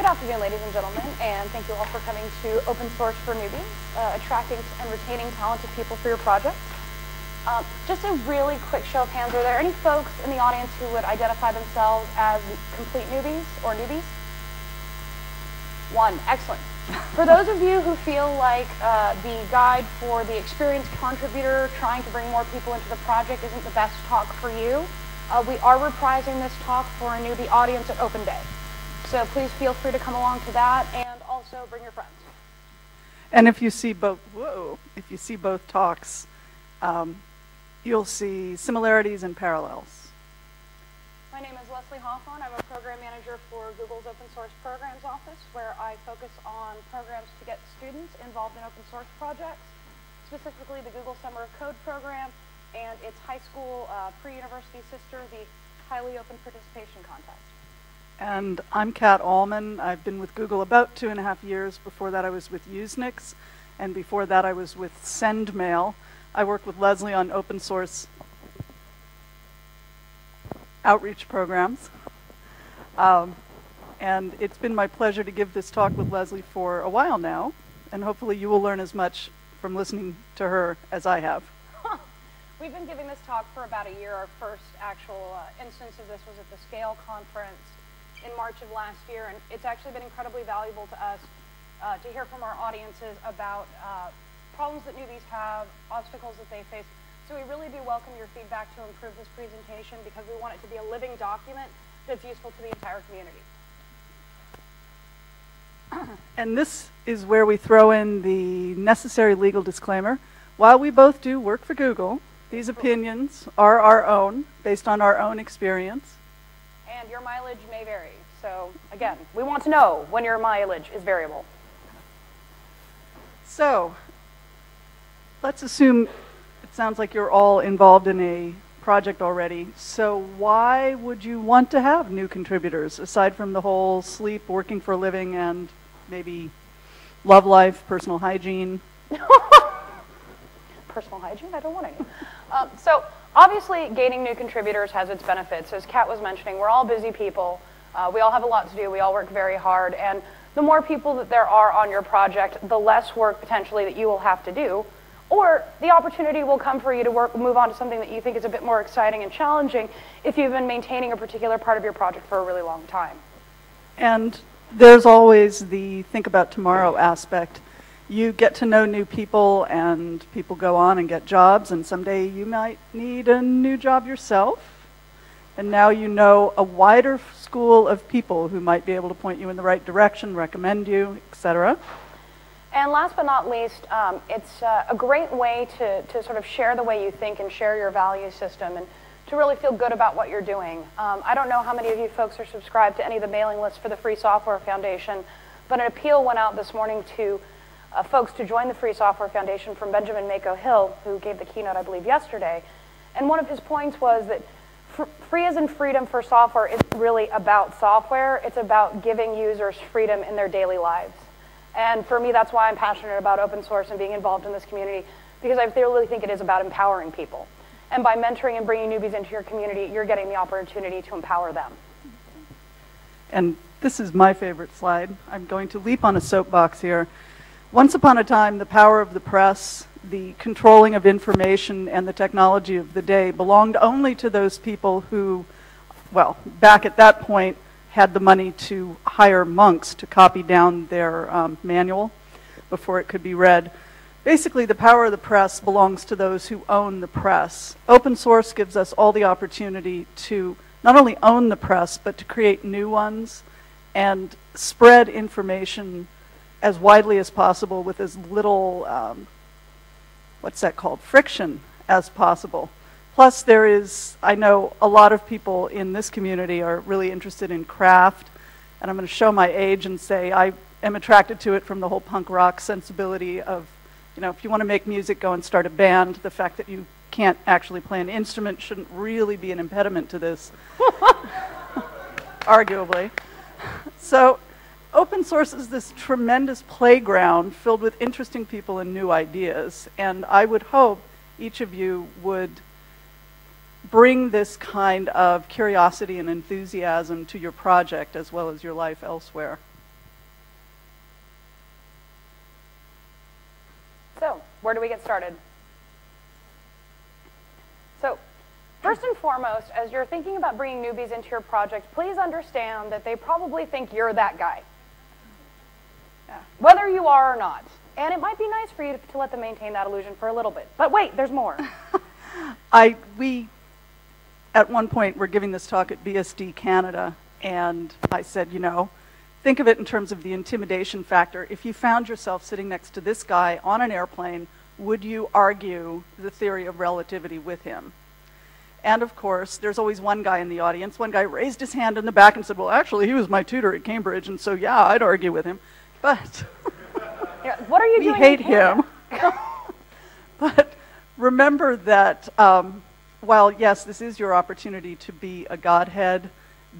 Good afternoon, ladies and gentlemen, and thank you all for coming to Open Source for Newbies, uh, attracting and retaining talented people for your project. Uh, just a really quick show of hands, are there any folks in the audience who would identify themselves as complete newbies or newbies? One, excellent. For those of you who feel like uh, the guide for the experienced contributor trying to bring more people into the project isn't the best talk for you, uh, we are reprising this talk for a newbie audience at Open Day. So please feel free to come along to that and also bring your friends. And if you see both, whoa, if you see both talks, um, you'll see similarities and parallels. My name is Leslie Hawthorn. I'm a program manager for Google's Open Source Programs Office, where I focus on programs to get students involved in open source projects, specifically the Google Summer of Code program and its high school uh, pre-university sister, the Highly Open Participation Contest. And I'm Cat Allman. I've been with Google about two and a half years. Before that, I was with Usenix, and before that, I was with SendMail. I work with Leslie on open source outreach programs. Um, and it's been my pleasure to give this talk with Leslie for a while now, and hopefully you will learn as much from listening to her as I have. We've been giving this talk for about a year. Our first actual uh, instance of this was at the Scale conference in March of last year, and it's actually been incredibly valuable to us uh, to hear from our audiences about uh, problems that newbies have, obstacles that they face. So we really do welcome your feedback to improve this presentation because we want it to be a living document that's useful to the entire community. and this is where we throw in the necessary legal disclaimer. While we both do work for Google, these opinions are our own, based on our own experience and your mileage may vary. So again, we want to know when your mileage is variable. So let's assume it sounds like you're all involved in a project already. So why would you want to have new contributors aside from the whole sleep, working for a living, and maybe love life, personal hygiene? personal hygiene? I don't want any. um, so Obviously, gaining new contributors has its benefits. As Cat was mentioning, we're all busy people. Uh, we all have a lot to do. We all work very hard. And the more people that there are on your project, the less work potentially that you will have to do. Or the opportunity will come for you to work, move on to something that you think is a bit more exciting and challenging if you've been maintaining a particular part of your project for a really long time. And there's always the think about tomorrow aspect you get to know new people and people go on and get jobs and someday you might need a new job yourself. And now you know a wider school of people who might be able to point you in the right direction recommend you etc and last but not least um, it's uh, a great way to, to sort of share the way you think and share your value system and to really feel good about what you're doing. Um, i don't know how many of you folks are subscribed to any of the mailing lists for the free software foundation but an appeal went out this morning to uh, folks to join the Free Software Foundation from Benjamin Mako Hill, who gave the keynote, I believe, yesterday. And one of his points was that fr free as in freedom for software isn't really about software, it's about giving users freedom in their daily lives. And for me, that's why I'm passionate about open source and being involved in this community, because I really think it is about empowering people. And by mentoring and bringing newbies into your community, you're getting the opportunity to empower them. And this is my favorite slide. I'm going to leap on a soapbox here. Once upon a time, the power of the press, the controlling of information, and the technology of the day belonged only to those people who, well, back at that point, had the money to hire monks to copy down their um, manual before it could be read. Basically, the power of the press belongs to those who own the press. Open source gives us all the opportunity to not only own the press, but to create new ones and spread information as widely as possible with as little, um, what's that called, friction as possible. Plus, there is, I know a lot of people in this community are really interested in craft, and I'm going to show my age and say I am attracted to it from the whole punk rock sensibility of, you know, if you want to make music, go and start a band. The fact that you can't actually play an instrument shouldn't really be an impediment to this, arguably. So open source is this tremendous playground filled with interesting people and new ideas. And I would hope each of you would bring this kind of curiosity and enthusiasm to your project as well as your life elsewhere. So, where do we get started? So, First and foremost, as you're thinking about bringing newbies into your project, please understand that they probably think you're that guy. Yeah. Whether you are or not. And it might be nice for you to, to let them maintain that illusion for a little bit. But wait, there's more. I, we, at one point, were giving this talk at BSD Canada, and I said, you know, think of it in terms of the intimidation factor. If you found yourself sitting next to this guy on an airplane, would you argue the theory of relativity with him? And of course, there's always one guy in the audience. One guy raised his hand in the back and said, Well, actually, he was my tutor at Cambridge, and so yeah, I'd argue with him. But yeah, what are you we doing? hate him. but remember that um, while, yes, this is your opportunity to be a Godhead,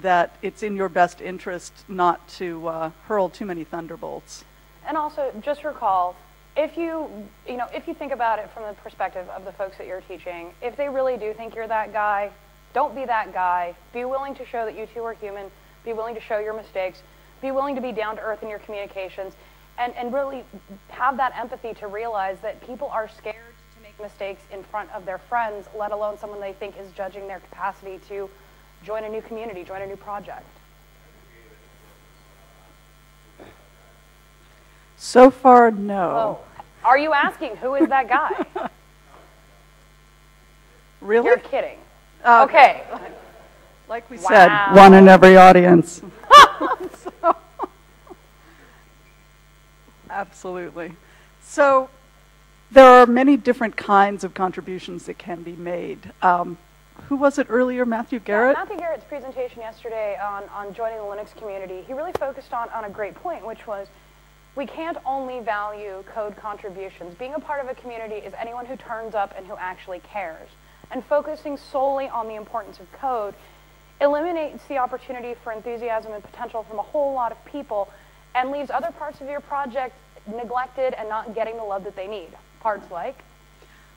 that it's in your best interest not to uh, hurl too many thunderbolts. And also, just recall, if you, you know, if you think about it from the perspective of the folks that you're teaching, if they really do think you're that guy, don't be that guy. Be willing to show that you too are human. Be willing to show your mistakes. Be willing to be down to earth in your communications. And, and really have that empathy to realize that people are scared to make mistakes in front of their friends, let alone someone they think is judging their capacity to join a new community, join a new project. So far, no. Oh, are you asking who is that guy? really? You're kidding. okay. Like we Wow. said, one in every audience. So- absolutely. So there are many different kinds of contributions that can be made. Um, who was it earlier? Matthew Garrett? Matthew Garrett's presentation yesterday on, on joining the Linux community, he really focused on, on a great point, which was we can't only value code contributions. Being a part of a community is anyone who turns up and who actually cares. And focusing solely on the importance of code eliminates the opportunity for enthusiasm and potential from a whole lot of people and leaves other parts of your project neglected and not getting the love that they need. Parts like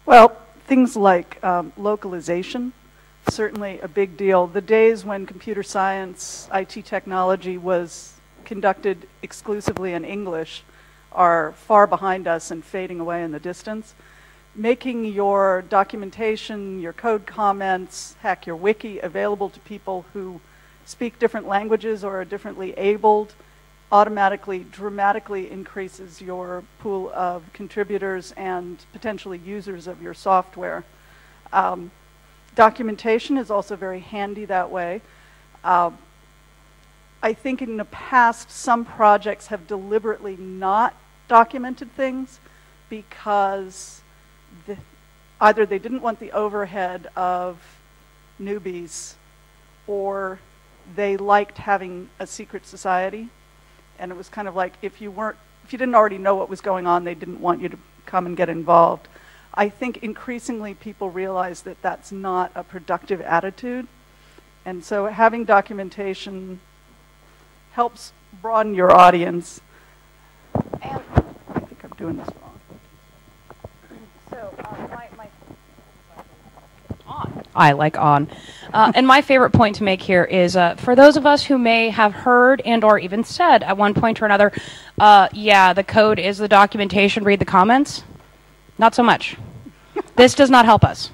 Well, things like um, localization, certainly a big deal. The days when computer science, IT technology was conducted exclusively in English are far behind us and fading away in the distance. Making your documentation, your code comments, heck, your wiki available to people who speak different languages or are differently abled automatically dramatically increases your pool of contributors and potentially users of your software. Um, documentation is also very handy that way. Um, I think in the past, some projects have deliberately not documented things because the, either they didn't want the overhead of newbies or they liked having a secret society and it was kind of like if you weren't if you didn't already know what was going on they didn't want you to come and get involved. I think increasingly people realize that that's not a productive attitude. And so having documentation helps broaden your audience. And i think i'm doing this wrong so uh, my, my on. I like on. Uh, and my favorite point to make here is uh, for those of us who may have heard and or even said at one point or another, uh, yeah, the code is the documentation, read the comments. Not so much. this does not help us.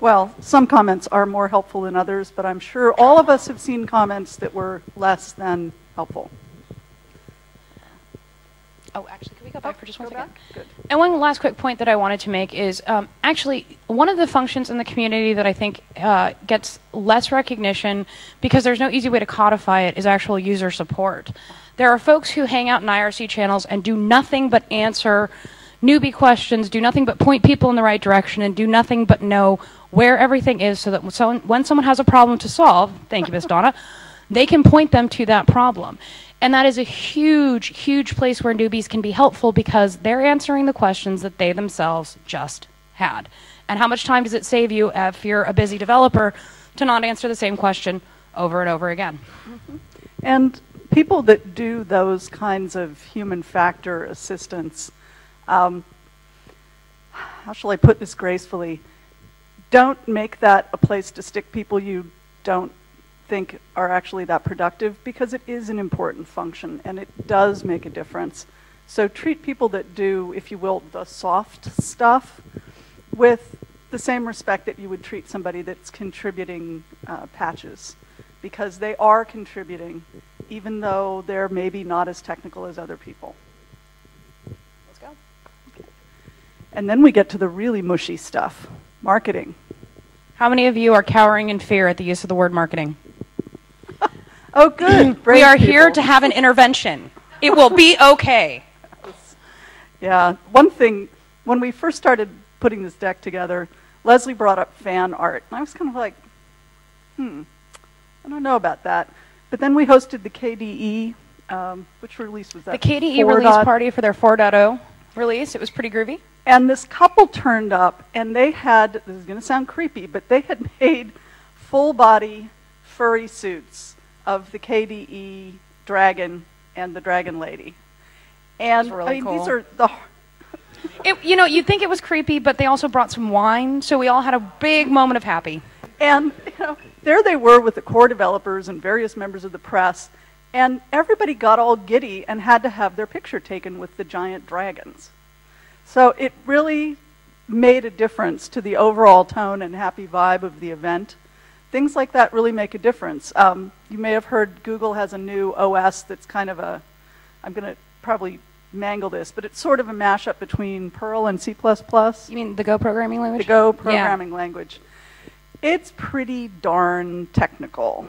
well some comments are more helpful than others but i'm sure all of us have seen comments that were less than helpful Oh, actually, can we go back for just one second? And one last quick point that I wanted to make is um, actually one of the functions in the community that I think uh, gets less recognition because there's no easy way to codify it is actual user support. There are folks who hang out in IRC channels and do nothing but answer newbie questions, do nothing but point people in the right direction, and do nothing but know where everything is so that when someone, when someone has a problem to solve, thank you, Miss Donna, they can point them to that problem. And that is a huge, huge place where newbies can be helpful because they're answering the questions that they themselves just had. And how much time does it save you if you're a busy developer to not answer the same question over and over again? And people that do those kinds of human factor assistance, um, how shall I put this gracefully? Don't make that a place to stick people you don't think are actually that productive because it is an important function and it does make a difference. So treat people that do, if you will, the soft stuff with the same respect that you would treat somebody that's contributing uh, patches, because they are contributing, even though they're maybe not as technical as other people. Let's go. Okay. And then we get to the really mushy stuff marketing. How many of you are cowering in fear at the use of the word marketing? Oh, good. we Brave are here to have an intervention. It will be okay. Yeah, one thing, when we first started putting this deck together, Leslie brought up fan art. And I was kind of like, hmm, I don't know about that. But then we hosted the KDE, um, which release was that? The? KDE 4 release party for their 4.0 release, it was pretty groovy. And this couple turned up, and they had, this is going to sound creepy, but they had made full body furry suits of the KDE dragon and the dragon lady. And really I mean, these are the It, you know, you'd think it was creepy, but they also brought some wine, so we all had a big moment of happy. And you know, there they were with the core developers and various members of the press, and everybody got all giddy and had to have their picture taken with the giant dragons. So it really made a difference to the overall tone and happy vibe of the event. Things like that really make a difference. Um, you may have heard Google has a new OS that's kind of a, I'm going to probably mangle this, but it's sort of a mashup between Perl and C++. You mean the Go programming language? the Go Yeah. programming language. It's pretty darn technical.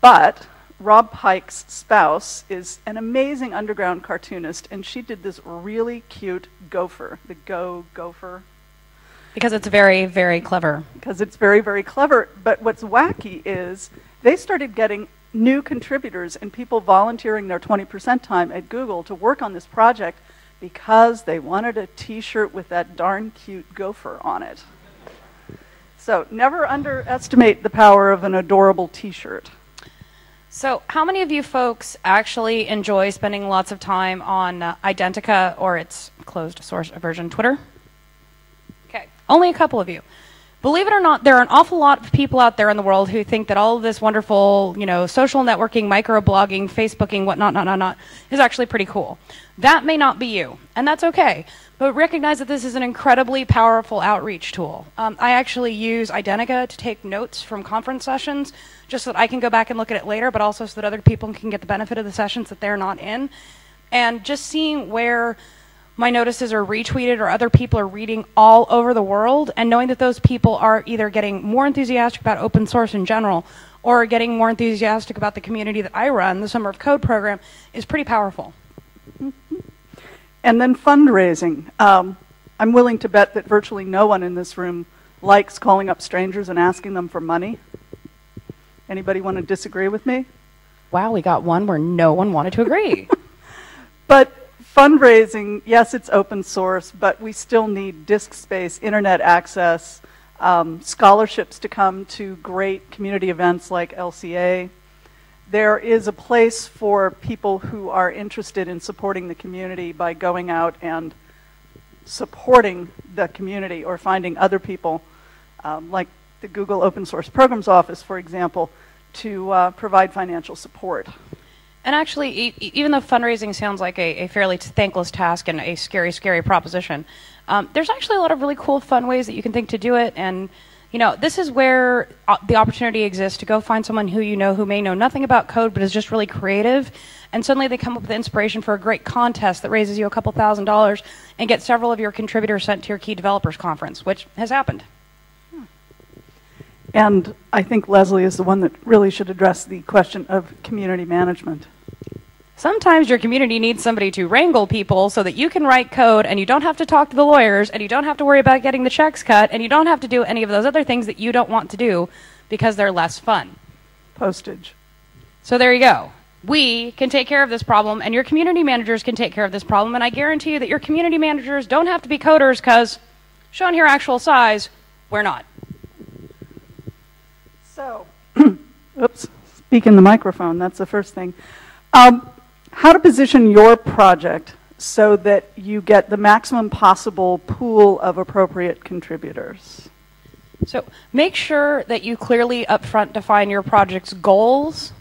But Rob Pike's spouse is an amazing underground cartoonist, and she did this really cute gopher, the Go gopher, Because it's very, very clever. because it's very, very clever. But what's wacky is they started getting new contributors and people volunteering their 20% time at Google to work on this project because they wanted a t shirt with that darn cute gopher on it. So never underestimate the power of an adorable t shirt. So, how many of you folks actually enjoy spending lots of time on uh, Identica or its closed source version, Twitter? Okay, only a couple of you. Believe it or not, there are an awful lot of people out there in the world who think that all of this wonderful, you know, social networking, microblogging, Facebooking, whatnot, not, not, not, is actually pretty cool. That may not be you, and that's okay. But recognize that this is an incredibly powerful outreach tool. Um, I actually use Identica to take notes from conference sessions, just so that I can go back and look at it later, but also so that other people can get the benefit of the sessions that they're not in. And just seeing where my notices are retweeted or other people are reading all over the world and knowing that those people are either getting more enthusiastic about open source in general or getting more enthusiastic about the community that I run, the Summer of Code program, is pretty powerful. And then fundraising. Um, I'm willing to bet that virtually no one in this room likes calling up strangers and asking them for money. Anybody want to disagree with me? Wow, we got one where no one wanted to agree. But fundraising, yes, it's open source, but we still need disk space, internet access, um, scholarships to come to great community events like LCA. There is a place for people who are interested in supporting the community by going out and supporting the community or finding other people, um, like the Google Open Source Programs Office, for example, to uh, provide financial support. And actually, e- even though fundraising sounds like a, a fairly thankless task and a scary, scary proposition, um, there's actually a lot of really cool, fun ways that you can think to do it. And, you know, this is where uh, the opportunity exists to go find someone who you know who may know nothing about code but is just really creative. And suddenly they come up with inspiration for a great contest that raises you a couple thousand dollars and get several of your contributors sent to your key developers conference, which has happened. And I think Leslie is the one that really should address the question of community management. Sometimes your community needs somebody to wrangle people so that you can write code and you don't have to talk to the lawyers and you don't have to worry about getting the checks cut and you don't have to do any of those other things that you don't want to do because they're less fun. Postage. So there you go. We can take care of this problem and your community managers can take care of this problem and I guarantee you that your community managers don't have to be coders because shown here actual size, we're not. So, oops, speak in the microphone, that's the first thing. Um, how to position your project so that you get the maximum possible pool of appropriate contributors. So make sure that you clearly upfront define your project's goals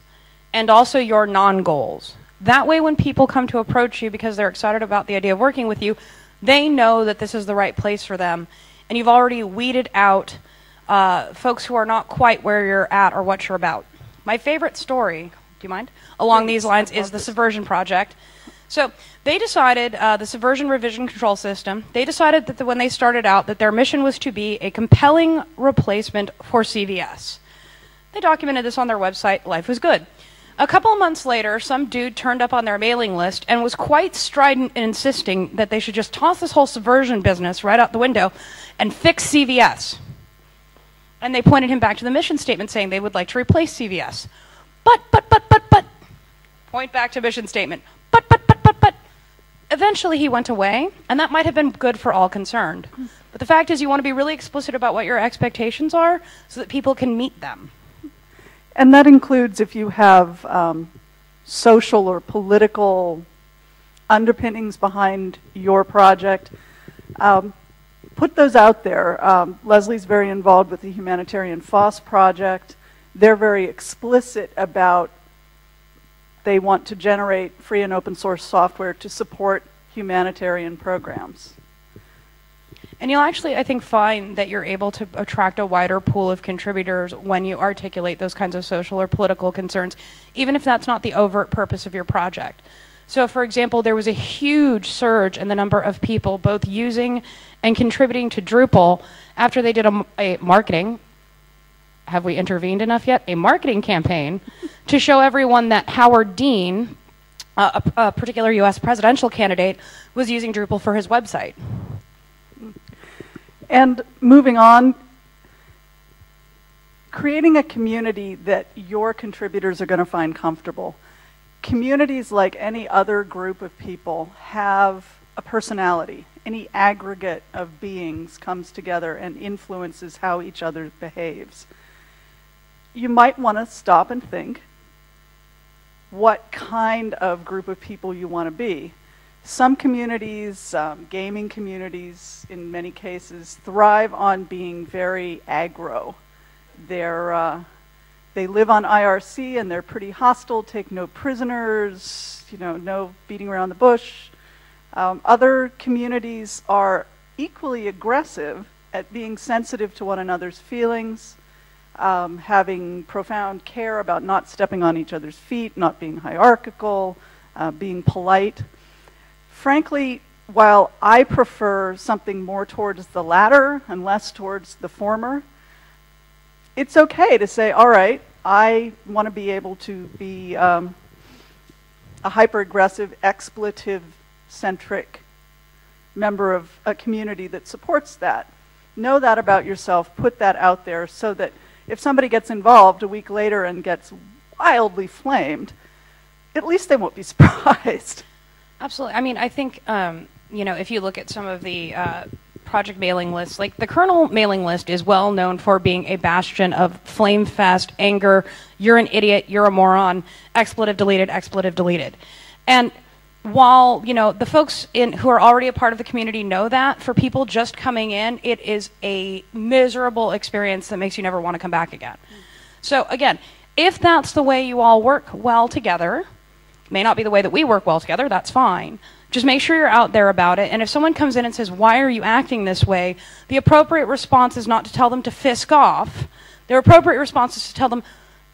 and also your non-goals. That way, when people come to approach you because they're excited about the idea of working with you, they know that this is the right place for them. And you've already weeded out uh, folks who are not quite where you're at or what you're about. My favorite story, do you mind? Along these lines is the. Subversion Project. So they decided, uh, the Subversion Revision Control System, they decided that the, when they started out that their mission was to be a compelling replacement for CVS. They documented this on their website, Life Was Good. A couple of months later, some dude turned up on their mailing list and was quite strident in insisting that they should just toss this whole subversion business right out the window and fix CVS. And they pointed him back to the mission statement saying they would like to replace CVS. But, but, but, but, but, point back to mission statement. But, but, but, but, but. Eventually he went away, and that might have been good for all concerned. But the fact is, you want to be really explicit about what your expectations are so that people can meet them. And that includes if you have um, social or political underpinnings behind your project. Um, put those out there. Um, Leslie's very involved with the Humanitarian FOSS project. They're very explicit about they want to generate free and open source software to support humanitarian programs. And you'll actually, I think, find that you're able to attract a wider pool of contributors when you articulate those kinds of social or political concerns, even if that's not the overt purpose of your project. So, for example, there was a huge surge in the number of people both using and contributing to Drupal after they did a, a marketing. Have we intervened enough yet? A marketing campaign to show everyone that Howard Dean, a, a particular US presidential candidate, was using Drupal for his website. And moving on, creating a community that your contributors are going to find comfortable. Communities, like any other group of people, have a personality. Any aggregate of beings comes together and influences how each other behaves. You might want to stop and think what kind of group of people you want to be. Some communities, um, gaming communities in many cases, thrive on being very aggro. They're, uh, they live on IRC and they're pretty hostile, take no prisoners, you know, no beating around the bush. Um, other communities are equally aggressive at being sensitive to one another's feelings, um, having profound care about not stepping on each other's feet, not being hierarchical, uh, being polite. Frankly, while I prefer something more towards the latter and less towards the former, it's okay to say, all right, I want to be able to be um, a hyper aggressive, expletive centric member of a community that supports that. Know that about yourself, put that out there so that if somebody gets involved a week later and gets wildly flamed, at least they won't be surprised. Absolutely. I mean, I think, um, you know, if you look at some of the uh, project mailing list. like the kernel mailing list is well known for being a bastion of flame fest, anger, you're an idiot, you're a moron, expletive deleted, expletive deleted. And while, you know, the folks in, who are already a part of the community know that, for people just coming in, it is a miserable experience that makes you never want to come back again. So, again, if that's the way you all work well together, may not be the way that we work well together, that's fine. Just make sure you're out there about it. And if someone comes in and says, Why are you acting this way? the appropriate response is not to tell them to fisk off. The appropriate response is to tell them,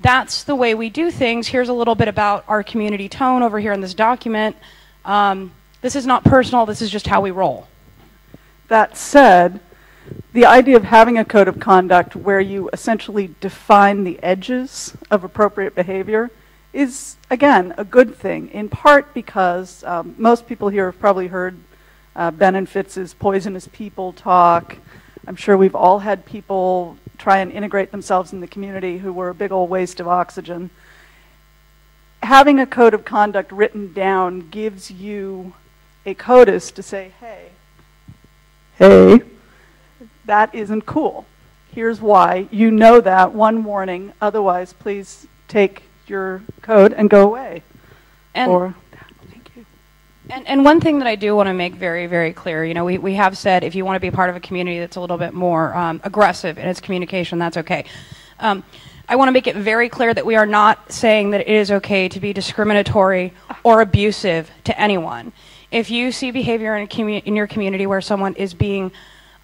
That's the way we do things. Here's a little bit about our community tone over here in this document. Um, this is not personal, this is just how we roll. That said, the idea of having a code of conduct where you essentially define the edges of appropriate behavior is, again, a good thing, in part because um, most people here have probably heard uh, Ben and Fitz's poisonous people talk. I'm sure we've all had people try and integrate themselves in the community who were a big old waste of oxygen. Having a code of conduct written down gives you a CODIS to say, hey, hey, that isn't cool. Here's why. You know that. One warning. Otherwise, please take your code and go away. And or, thank you. And, and one thing that I do want to make very, very clear, you know, we, we have said if you want to be part of a community that's a little bit more um, aggressive in its communication, that's okay. Um, I want to make it very clear that we are not saying that it is okay to be discriminatory or abusive to anyone. If you see behavior in, in your community where someone is being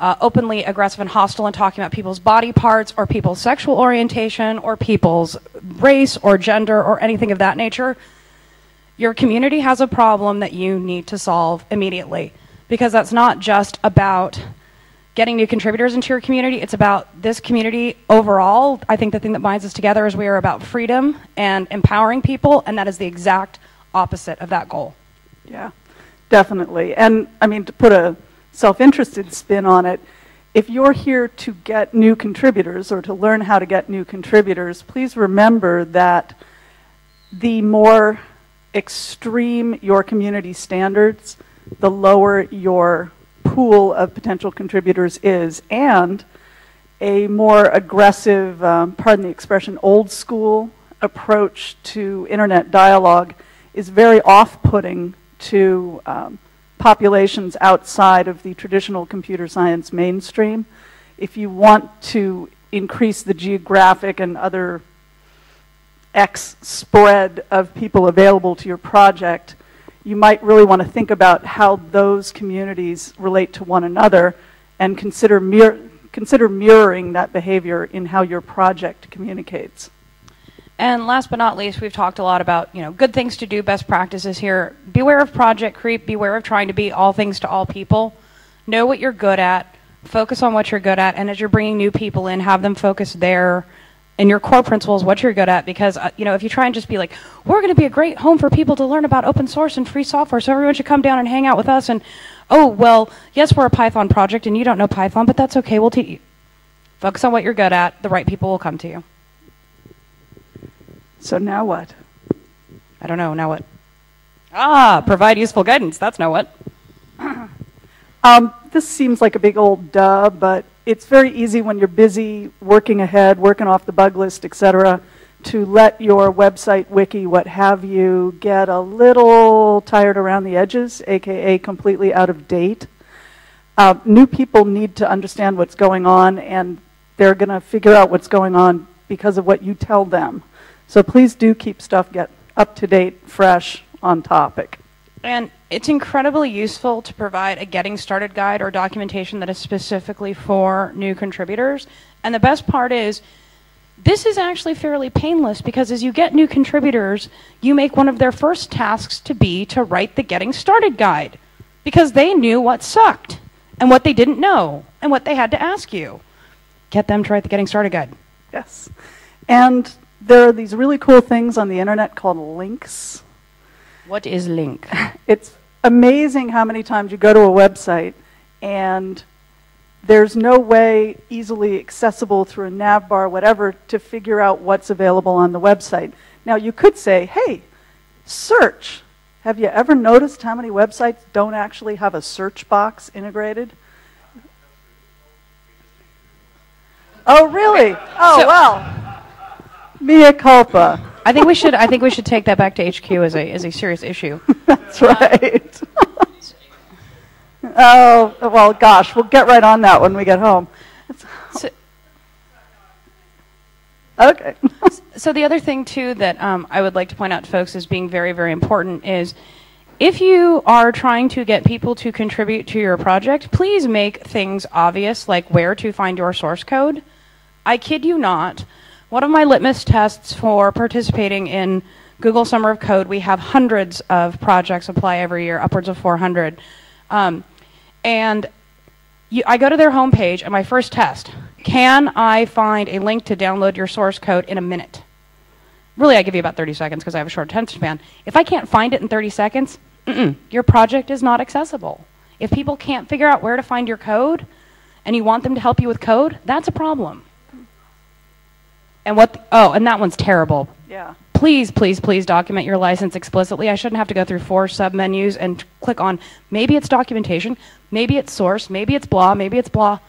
uh, openly aggressive and hostile and talking about people's body parts or people's sexual orientation or people's race or gender or anything of that nature, your community has a problem that you need to solve immediately. Because that's not just about getting new contributors into your community, it's about this community overall. I think the thing that binds us together is we are about freedom and empowering people, and that is the exact opposite of that goal. Yeah, definitely. And I mean, to put a self-interested spin on it, if you're here to get new contributors or to learn how to get new contributors, please remember that the more extreme your community standards, the lower your pool of potential contributors is, and a more aggressive, um, pardon the expression, old school approach to internet dialogue is very off-putting to um, populations outside of the traditional computer science mainstream. If you want to increase the geographic and other X spread of people available to your project, you might really want to think about how those communities relate to one another and consider, mir consider mirroring that behavior in how your project communicates. And last but not least, we've talked a lot about, you know, good things to do, best practices here. Beware of project creep, beware of trying to be all things to all people. Know what you're good at, focus on what you're good at, and as you're bringing new people in, have them focus there and your core principles, what you're good at. Because, uh, you know, if you try and just be like, we're going to be a great home for people to learn about open source and free software, so everyone should come down and hang out with us. And, oh, well, yes, we're a Python project and you don't know Python, but that's okay. We'll teach you. Focus on what you're good at. The right people will come to you. So now what? I don't know. Now what? Ah, provide useful guidance. That's now what. um, this seems like a big old duh, but it's very easy when you're busy working ahead, working off the bug list, etc., to let your website, wiki, what have you, get a little tired around the edges, aka completely out of date. Uh, new people need to understand what's going on, and they're going to figure out what's going on because of what you tell them. So please do keep stuff get up to date, fresh, on topic. And it's incredibly useful to provide a getting started guide or documentation that is specifically for new contributors. And the best part is, this is actually fairly painless because as you get new contributors, you make one of their first tasks to be to write the getting started guide because they knew what sucked and what they didn't know and what they had to ask you. Get them to write the getting started guide. Yes. And there are these really cool things on the internet called links. What is link? It's amazing how many times you go to a website and there's no way easily accessible through a nav bar, whatever, to figure out what's available on the website. Now, you could say, hey, search. Have you ever noticed how many websites don't actually have a search box integrated? Oh, really? Oh, so, well. Mea culpa. I think we should. I think we should take that back to HQ as a as a serious issue. That's right. oh well, gosh, we'll get right on that when we get home. So, okay. so the other thing too that um, I would like to point out to folks as being very very important is. If you are trying to get people to contribute to your project, please make things obvious, like where to find your source code. I kid you not, one of my litmus tests for participating in Google Summer of Code, we have hundreds of projects apply every year, upwards of 400. Um, and you, I go to their homepage, and my first test can I find a link to download your source code in a minute? Really, I give you about 30 seconds because I have a short attention span. If I can't find it in 30 seconds, your project is not accessible. If people can't figure out where to find your code and you want them to help you with code, that's a problem. And what, oh, and that one's terrible. Yeah. Please, please, please document your license explicitly. I shouldn't have to go through four submenus and click on maybe it's documentation, maybe it's source, maybe it's blah, maybe it's blah.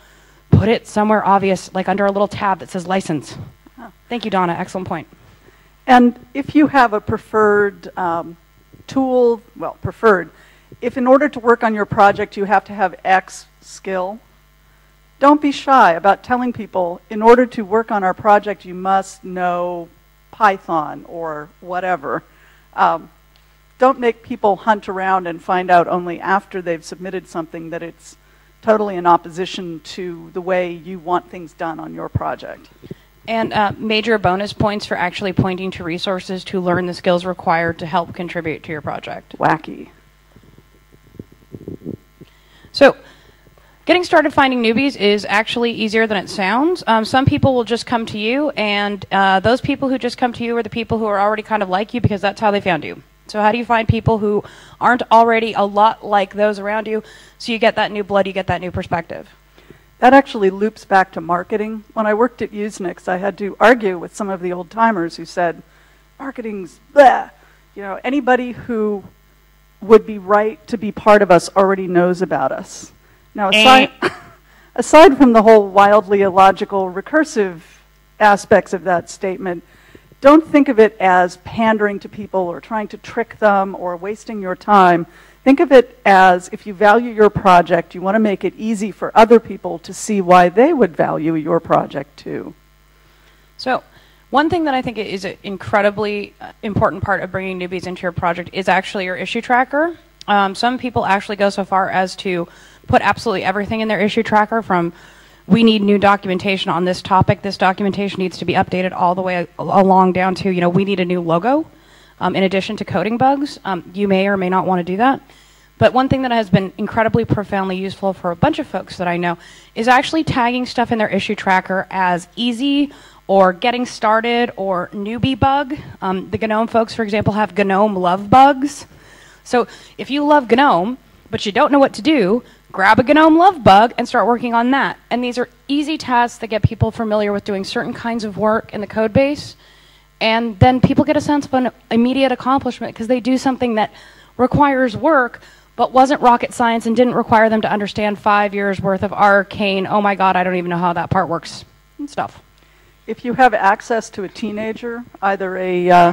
Put it somewhere obvious, like under a little tab that says license. Thank you, Donna. Excellent point. And if you have a preferred um, tool, well, preferred, if in order to work on your project you have to have X skill, don't be shy about telling people, in order to work on our project, you must know Python or whatever. Um, don't make people hunt around and find out only after they've submitted something that it's totally in opposition to the way you want things done on your project. And uh, major bonus points for actually pointing to resources to learn the skills required to help contribute to your project. Wacky. So, getting started finding newbies is actually easier than it sounds. Um, some people will just come to you, and uh, those people who just come to you are the people who are already kind of like you because that's how they found you. So, how do you find people who aren't already a lot like those around you so you get that new blood, you get that new perspective? That actually loops back to marketing. When I worked at Usenix, I had to argue with some of the old timers who said, marketing's blah. You know, anybody who would be right to be part of us already knows about us. Now, aside, aside from the whole wildly illogical recursive aspects of that statement, don't think of it as pandering to people or trying to trick them or wasting your time. Think of it as if you value your project, you want to make it easy for other people to see why they would value your project too. So, one thing that I think is an incredibly uh, important part of bringing newbies into your project is actually your issue tracker. Um, some people actually go so far as to put absolutely everything in their issue tracker from we need new documentation on this topic. This documentation needs to be updated all the way along down to, you know, we need a new logo um, in addition to coding bugs. Um, you may or may not want to do that. But one thing that has been incredibly profoundly useful for a bunch of folks that I know is actually tagging stuff in their issue tracker as easy or getting started or newbie bug. Um, the GNOME folks, for example, have GNOME love bugs. So if you love GNOME, but you don't know what to do, grab a GNOME love bug and start working on that. And these are easy tasks that get people familiar with doing certain kinds of work in the code base. And then people get a sense of an immediate accomplishment because they do something that requires work but wasn't rocket science and didn't require them to understand five years worth of arcane, oh my god, I don't even know how that part works and stuff. If you have access to a teenager, either a, uh,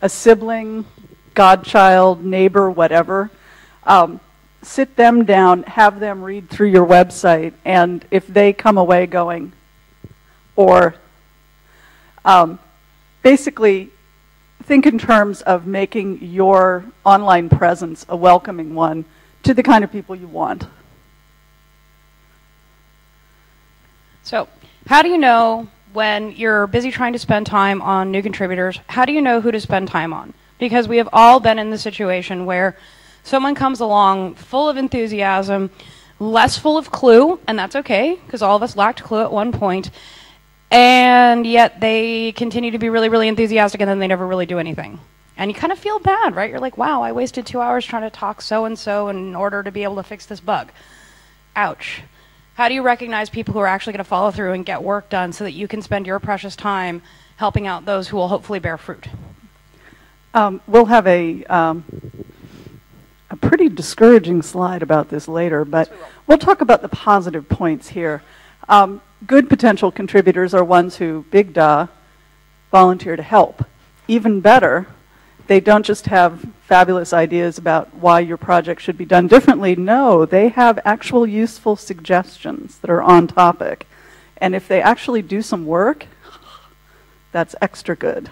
a sibling, godchild, neighbor, whatever, um, sit them down, have them read through your website, and if they come away going, or um, basically think in terms of making your online presence a welcoming one to the kind of people you want. So, how do you know when you're busy trying to spend time on new contributors? How do you know who to spend time on? Because we have all been in the situation where someone comes along full of enthusiasm, less full of clue, and that's okay, because all of us lacked clue at one point, and yet they continue to be really, really enthusiastic, and then they never really do anything. And you kind of feel bad, right? You're like, wow, I wasted two hours trying to talk so and so in order to be able to fix this bug. Ouch. How do you recognize people who are actually going to follow through and get work done so that you can spend your precious time helping out those who will hopefully bear fruit? Um, we'll have a um, a pretty discouraging slide about this later, but we'll talk about the positive points here. Um, good potential contributors are ones who, big da, volunteer to help. Even better, they don't just have fabulous ideas about why your project should be done differently. No, they have actual useful suggestions that are on topic. And if they actually do some work, that's extra good.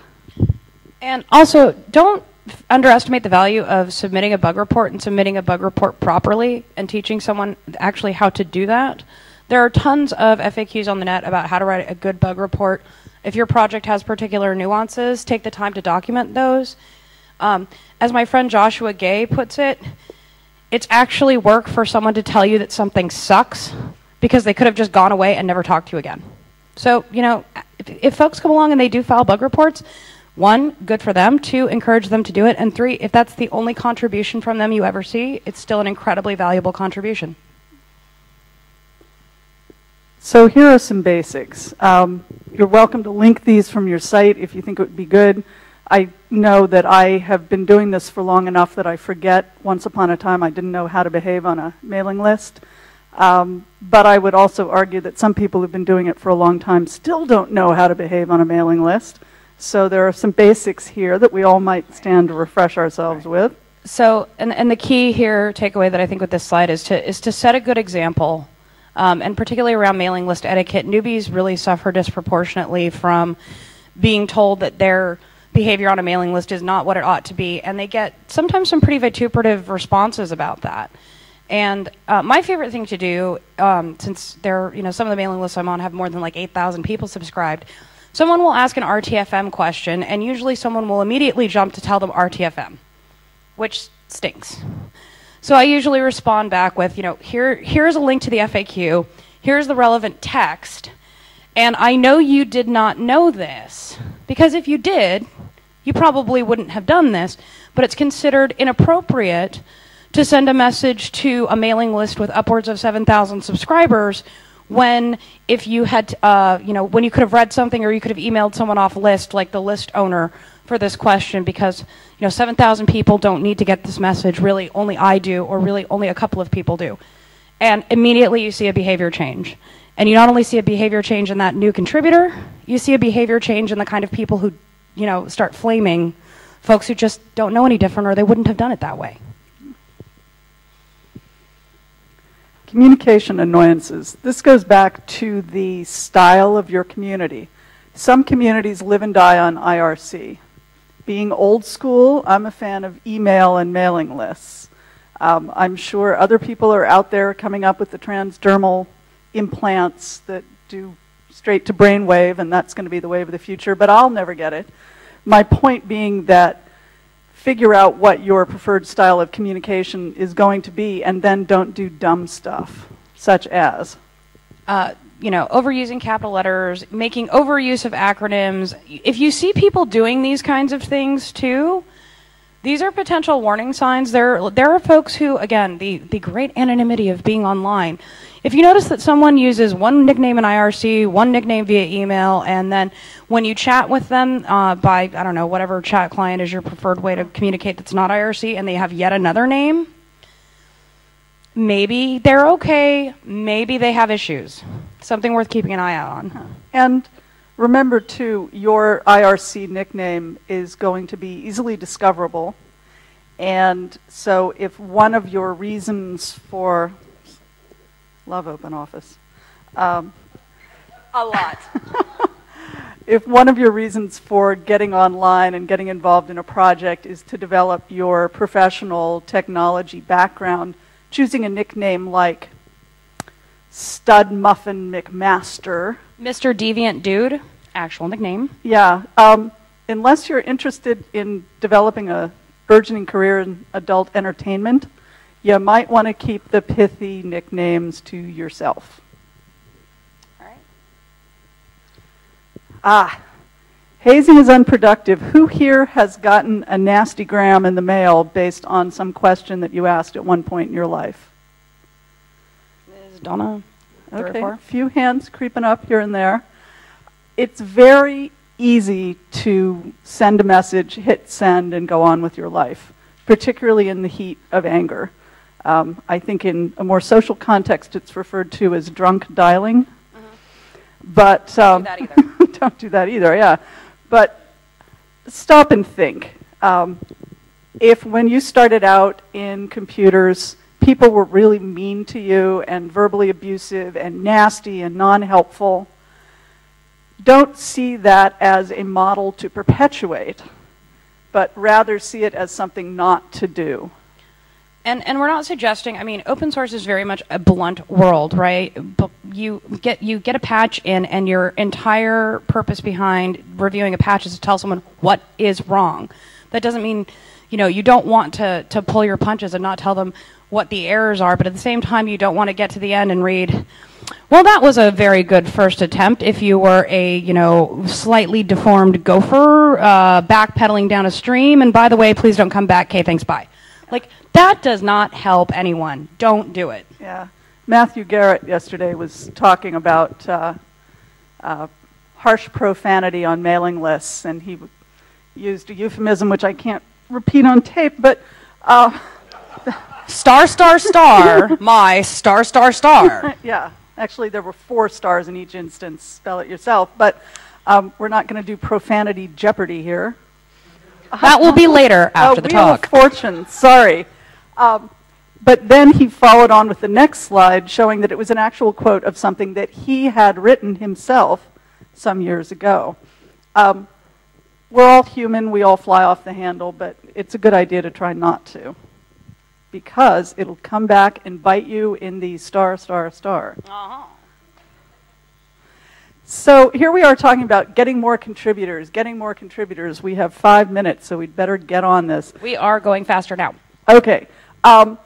And also, don't underestimate the value of submitting a bug report and submitting a bug report properly and teaching someone actually how to do that. There are tons of FAQs on the net about how to write a good bug report. If your project has particular nuances, take the time to document those. Um, as my friend Joshua Gay puts it, it's actually work for someone to tell you that something sucks because they could have just gone away and never talked to you again. So, you know, if, if folks come along and they do file bug reports, one, good for them. Two, encourage them to do it. And three, if that's the only contribution from them you ever see, it's still an incredibly valuable contribution. So here are some basics. Um, you're welcome to link these from your site if you think it would be good. I know that I have been doing this for long enough that I forget once upon a time I didn't know how to behave on a mailing list. Um, but I would also argue that some people who've been doing it for a long time still don't know how to behave on a mailing list. So there are some basics here that we all might stand to refresh ourselves with. So, and, and the key here, takeaway that I think with this slide is to, is to set a good example. Um, and particularly around mailing list etiquette, newbies really suffer disproportionately from being told that they're behavior on a mailing list is not what it ought to be, and they get sometimes some pretty vituperative responses about that. And uh, my favorite thing to do, um, since there, you know, some of the mailing lists I'm on have more than like 8,000 people subscribed, someone will ask an RTFM question, and usually someone will immediately jump to tell them RTFM, which stinks. So I usually respond back with, you know, here, here's a link to the FAQ, here's the relevant text, and I know you did not know this, because if you did, you probably wouldn't have done this, but it's considered inappropriate to send a message to a mailing list with upwards of 7,000 subscribers when if you had uh, you know when you could have read something or you could have emailed someone off list like the list owner for this question because you know 7,000 people don't need to get this message. Really only I do or really only a couple of people do. And immediately you see a behavior change. And you not only see a behavior change in that new contributor you see a behavior change in the kind of people who you know start flaming folks who just don't know any different or they wouldn't have done it that way Communication annoyances. This goes back to the style of your community. Some communities live and die on IRC. Being old school, I'm a fan of email and mailing lists. Um, I'm sure other people are out there coming up with the transdermal implants that do straight to brainwave, and that's going to be the wave of the future, but I'll never get it. My point being that figure out what your preferred style of communication is going to be and then don't do dumb stuff, such as? Uh, you know, overusing capital letters, making overuse of acronyms. If you see people doing these kinds of things too, these are potential warning signs. There, there are folks who, again, the, the great anonymity of being online. If you notice that someone uses one nickname in IRC, one nickname via email, and then when you chat with them uh, by, I don't know, whatever chat client is your preferred way to communicate that's not IRC, and they have yet another name, maybe they're okay, maybe they have issues. Something worth keeping an eye out on. And remember, too, your IRC nickname is going to be easily discoverable. And so if one of your reasons for Love open office. Um, a lot. if one of your reasons for getting online and getting involved in a project is to develop your professional technology background, choosing a nickname like Stud Muffin McMaster. Mr. Deviant Dude, actual nickname. Yeah. Um, unless you're interested in developing a burgeoning career in adult entertainment, you might want to keep the pithy nicknames to yourself. All right. Ah, hazing is unproductive. Who here has gotten a nasty gram in the mail based on some question that you asked at one point in your life? Ms. Donna. Okay, a few hands creeping up here and there. It's very easy to send a message, hit send, and go on with your life, particularly in the heat of anger. Um, I think in a more social context, it's referred to as drunk dialing. Mm-hmm. But um, don't do that either. don't do that either. Yeah, but stop and think. Um, if when you started out in computers, people were really mean to you and verbally abusive and nasty and non-helpful, don't see that as a model to perpetuate, but rather see it as something not to do. And, and we're not suggesting. I mean, open source is very much a blunt world, right? But you get you get a patch in, and your entire purpose behind reviewing a patch is to tell someone what is wrong. That doesn't mean, you know, you don't want to to pull your punches and not tell them what the errors are. But at the same time, you don't want to get to the end and read. Well, that was a very good first attempt. If you were a, you know, slightly deformed gopher uh, backpedaling down a stream, and by the way, please don't come back. Okay, thanks, bye. Like that does not help anyone. Don't do it. Yeah. Matthew Garrett yesterday was talking about uh, uh, harsh profanity on mailing lists, and he used a euphemism which I can't repeat on tape, but. Uh, star, star, star, my star, star, star. yeah, actually, there were four stars in each instance. Spell it yourself. But um, we're not going to do profanity jeopardy here. That will be later after the talk. Of Fortune, sorry. Um, but then he followed on with the next slide showing that it was an actual quote of something that he had written himself some years ago. Um, we're all human, we all fly off the handle, but it's a good idea to try not to. Because it'll come back and bite you in the star, star, star. Uh-huh. So here we are talking about getting more contributors, getting more contributors. We have five minutes, so we'd better get on this. We are going faster now. Okay. Um,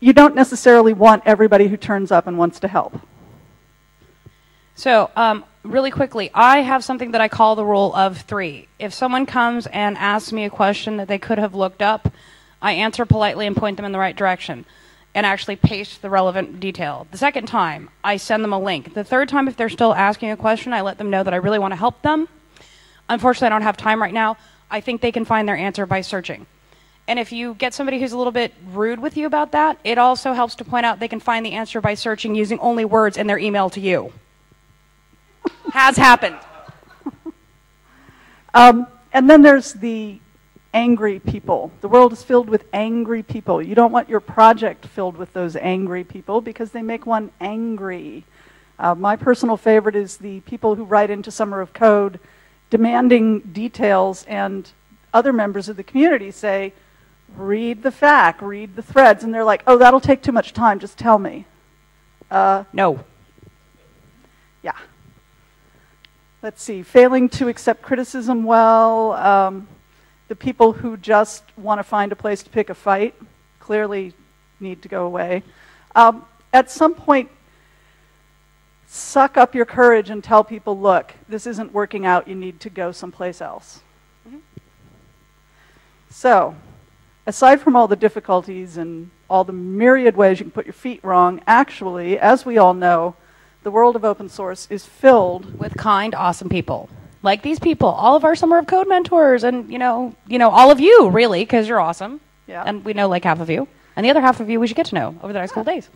you don't necessarily want everybody who turns up and wants to help. So, um, really quickly, I have something that I call the rule of three. If someone comes and asks me a question that they could have looked up, I answer politely and point them in the right direction and actually paste the relevant detail. The second time, I send them a link. The third time, if they're still asking a question, I let them know that I really want to help them. Unfortunately, I don't have time right now. I think they can find their answer by searching. And if you get somebody who's a little bit rude with you about that, it also helps to point out they can find the answer by searching using only words in their email to you. Has happened. Um, and then there's the angry people. The world is filled with angry people. You don't want your project filled with those angry people because they make one angry. Uh, my personal favorite is the people who write into Summer of Code demanding details, and other members of the community say, read the FAQ, read the threads, and they're like, oh, that'll take too much time, just tell me. Uh, No. yeah. Let's see, failing to accept criticism well. Um, the people who just want to find a place to pick a fight clearly need to go away. Um, at some point, suck up your courage and tell people, look, this isn't working out, you need to go someplace else. So, aside from all the difficulties and all the myriad ways you can put your feet wrong, actually, as we all know, the world of open source is filled With kind, awesome people. Like these people, all of our Summer of Code mentors, and you know, you know, all of you, really, because you're awesome. Yeah. And we know like half of you. And the other half of you we should get to know over the next couple days.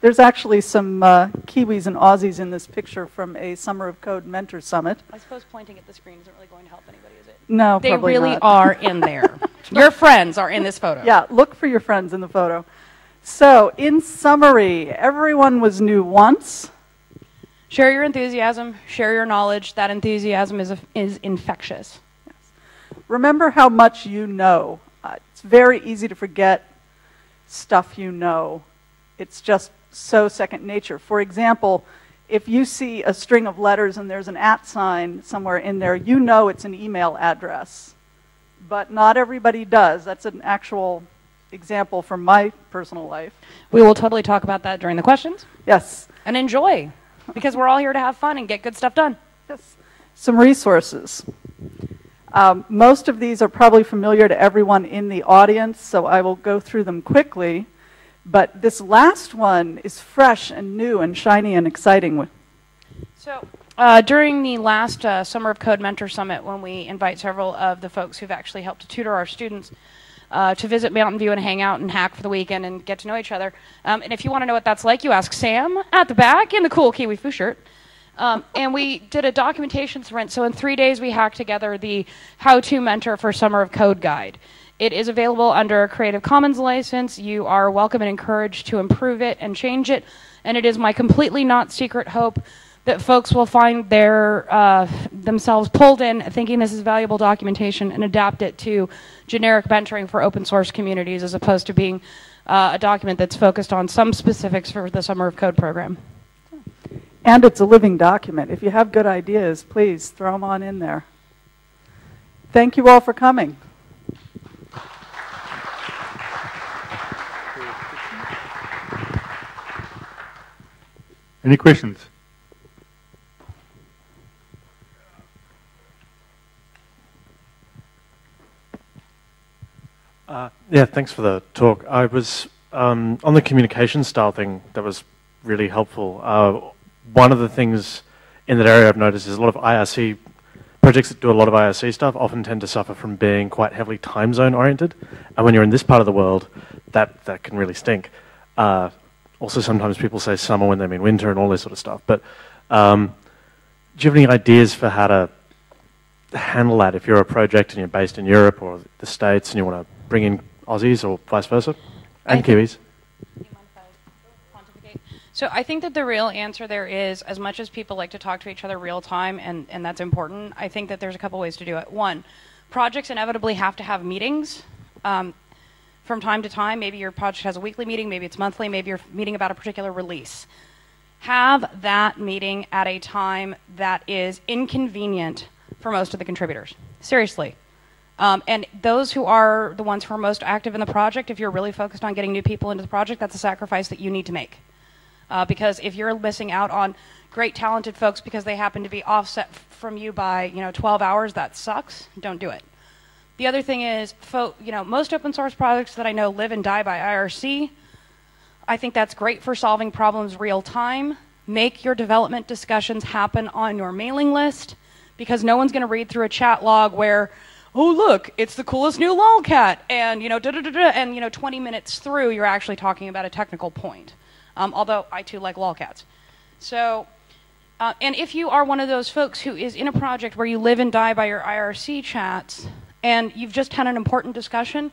There's actually some uh, Kiwis and Aussies in this picture from a Summer of Code Mentor Summit. I suppose pointing at the screen isn't really going to help anybody, is it? No, They really not. are in there. Your friends are in this photo. Yeah, look for your friends in the photo. So, in summary, everyone was new once. Share your enthusiasm, share your knowledge. That enthusiasm is, is infectious. Remember how much you know. Uh, it's very easy to forget stuff you know. It's just so second nature. For example, if you see a string of letters and there's an at sign somewhere in there, you know it's an email address. But not everybody does. That's an actual example from my personal life. We will totally talk about that during the questions Yes. and enjoy because we're all here to have fun and get good stuff done. Yes. Some resources. Um, most of these are probably familiar to everyone in the audience, so I will go through them quickly. But this last one is fresh and new and shiny and exciting. So, uh, during the last uh, Summer of Code Mentor Summit, when we invite several of the folks who've actually helped to tutor our students uh, to visit Mountain View and hang out and hack for the weekend and get to know each other. Um, and if you want to know what that's like, you ask Sam at the back in the cool Kiwi Foo shirt. Um, and we did a documentation sprint. So in three days, we hacked together the How to Mentor for Summer of Code guide. It is available under a Creative Commons license. You are welcome and encouraged to improve it and change it. And it is my completely not secret hope that folks will find their uh, themselves pulled in, thinking this is valuable documentation, and adapt it to generic mentoring for open source communities, as opposed to being uh, a document that's focused on some specifics for the Summer of Code program. And it's a living document. If you have good ideas, please throw them on in there. Thank you all for coming. Any questions? Yeah, thanks for the talk. I was um, on the communication style thing that was really helpful. Uh, one of the things in that area I've noticed is a lot of IRC projects that do a lot of IRC stuff often tend to suffer from being quite heavily time zone oriented, and when you're in this part of the world, that that can really stink. Uh, also, sometimes people say summer when they mean winter and all this sort of stuff. But um, do you have any ideas for how to handle that if you're a project and you're based in Europe or the States and you want to bring in Aussies or vice versa? And Kiwis? So I think that the real answer there is, as much as people like to talk to each other real time, and, and that's important, I think that there's a couple ways to do it. One, projects inevitably have to have meetings um, from time to time. Maybe your project has a weekly meeting, maybe it's monthly, maybe you're meeting about a particular release. Have that meeting at a time that is inconvenient for most of the contributors. Seriously. Um, and those who are the ones who are most active in the project, if you're really focused on getting new people into the project, that's a sacrifice that you need to make. Uh, because if you're missing out on great talented folks because they happen to be offset from you by you know 12 hours, that sucks. Don't do it. The other thing is, you know, most open source projects that I know live and die by IRC. I think that's great for solving problems real time. Make your development discussions happen on your mailing list because no one's going to read through a chat log where, oh look, it's the coolest new lolcat, and you know, da da da da, and you know, 20 minutes through, you're actually talking about a technical point um, although I too like lolcats. So, uh, and if you are one of those folks who is in a project where you live and die by your IRC chats, and you've just had an important discussion,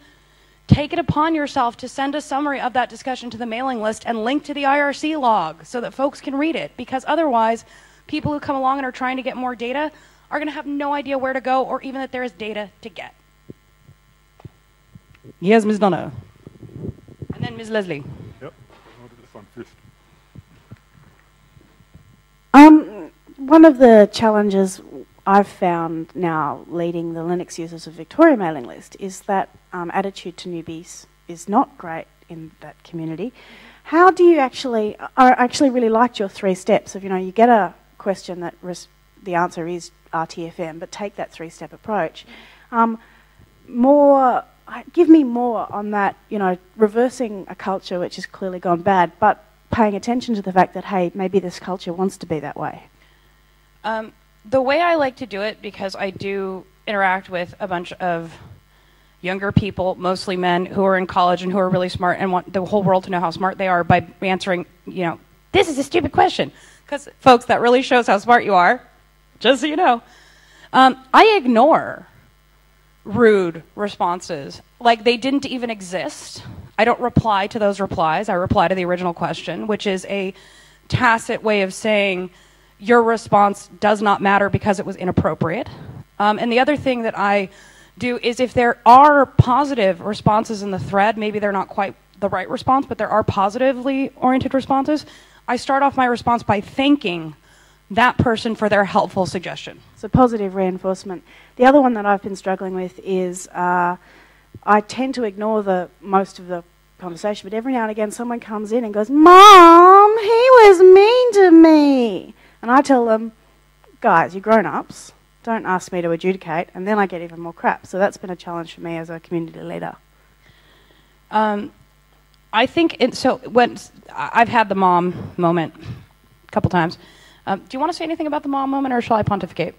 take it upon yourself to send a summary of that discussion to the mailing list and link to the IRC log so that folks can read it. Because otherwise, people who come along and are trying to get more data are going to have no idea where to go or even that there is data to get. Yes, Ms. Donna. And then Ms. Leslie. Yep. Um, one of the challenges I've found now leading the Linux users of Victoria mailing list is that um, attitude to newbies is not great in that community. How do you actually? I actually really liked your three steps of you know you get a question that the answer is RTFM, but take that three-step approach. Um, more, give me more on that. You know, reversing a culture which has clearly gone bad, but paying attention to the fact that, hey, maybe this culture wants to be that way? Um, the way I like to do it, because I do interact with a bunch of younger people, mostly men, who are in college and who are really smart and want the whole world to know how smart they are by answering, you know, this is a stupid question. Because, folks, that really shows how smart you are, just so you know. Um, I ignore rude responses like they didn't even exist. I don't reply to those replies. I reply to the original question, which is a tacit way of saying your response does not matter because it was inappropriate. Um, and the other thing that I do is if there are positive responses in the thread, maybe they're not quite the right response, but there are positively oriented responses, I start off my response by thanking that person for their helpful suggestion. So positive reinforcement. The other one that I've been struggling with is uh, I tend to ignore the most of the conversation, but every now and again someone comes in and goes, Mom, he was mean to me. And I tell them, guys, you're grown ups. Don't ask me to adjudicate. And then I get even more crap. So that's been a challenge for me as a community leader. Um, I think it, so. When I've had the mom moment a couple times. Um, do you want to say anything about the mom moment, or shall I pontificate?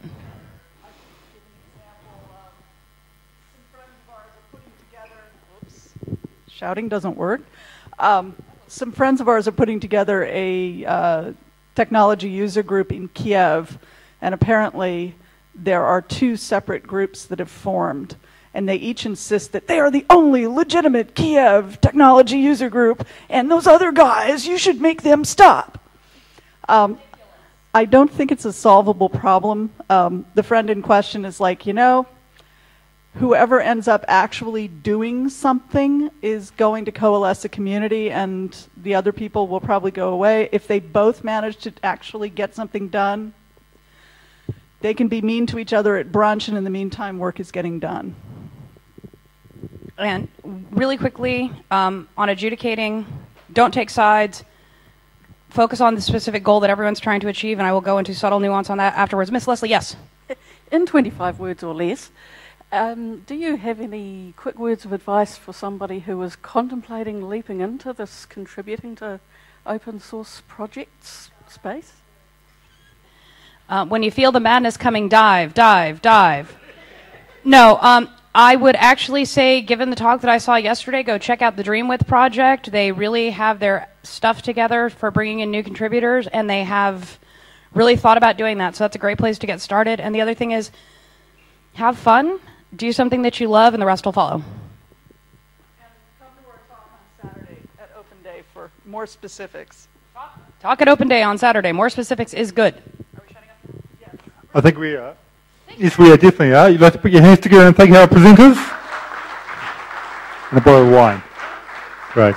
shouting doesn't work. Um, some friends of ours are putting together a uh, technology user group in Kiev, and apparently there are two separate groups that have formed. And they each insist that they are the only legitimate Kiev technology user group, and those other guys, you should make them stop. Um, I don't think it's a solvable problem. Um, the friend in question is like, you know, whoever ends up actually doing something is going to coalesce a community and the other people will probably go away. If they both manage to actually get something done, they can be mean to each other at brunch and in the meantime work is getting done. And really quickly, um, on adjudicating, don't take sides. Focus on the specific goal that everyone's trying to achieve, and I will go into subtle nuance on that afterwards. Miss Leslie, yes? In 25 words or less, um, do you have any quick words of advice for somebody who is contemplating leaping into this contributing to open source projects space? Uh, when you feel the madness coming, dive, dive, dive. No, um, I would actually say, given the talk that I saw yesterday, go check out the Dreamwidth project. They really have their stuff together for bringing in new contributors, and they have really thought about doing that. So that's a great place to get started. And the other thing is, have fun do something that you love, and the rest will follow. Come to our talk on Saturday at Open Day for more specifics. Talk at open day on Saturday. More specifics is good. Are we shutting up? I think we are. Yes, we are definitely are. You'd like to put your hands together and thank our presenters? And a bottle of wine. Great.